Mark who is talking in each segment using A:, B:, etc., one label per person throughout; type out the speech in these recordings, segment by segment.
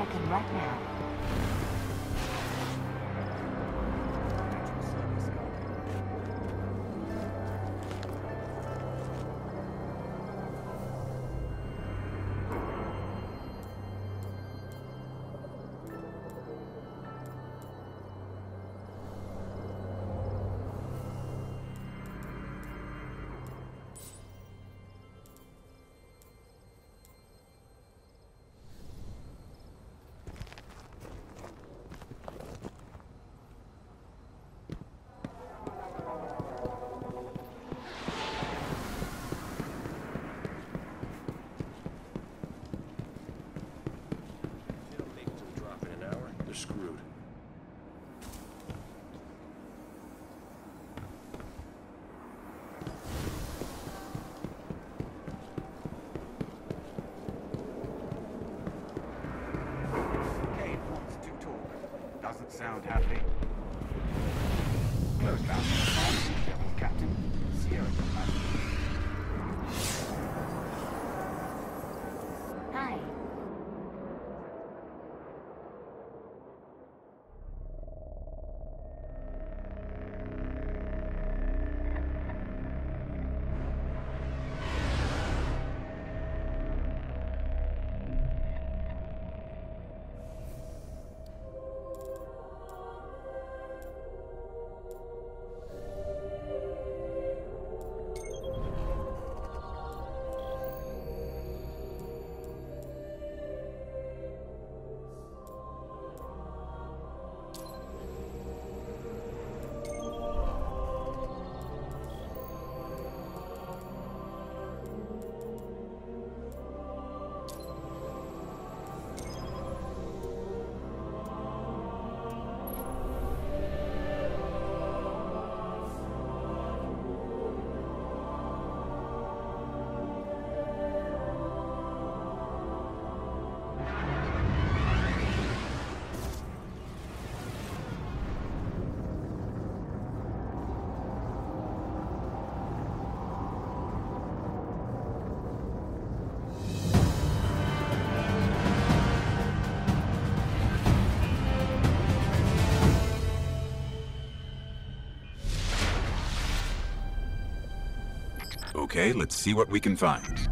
A: check-in right now.
B: Doesn't sound happy. Close down. Captain. Sierra
C: Okay, let's see what we can find.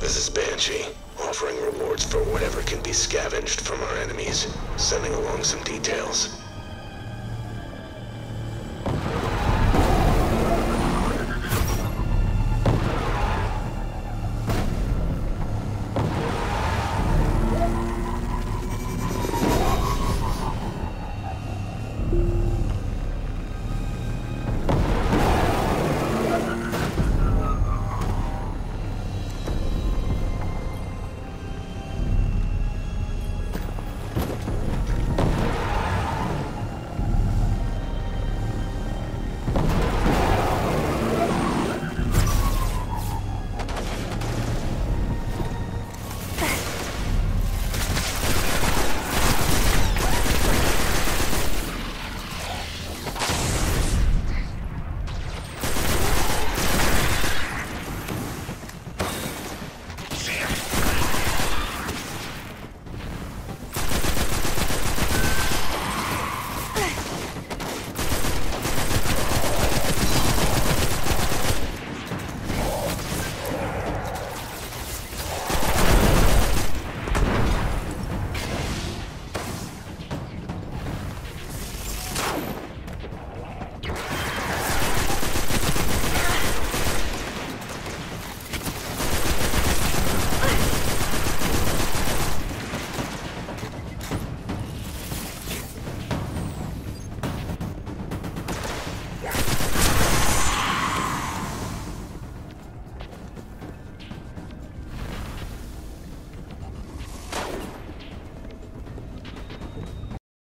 D: This is Banshee, offering rewards for whatever can be scavenged from our enemies, sending along some details.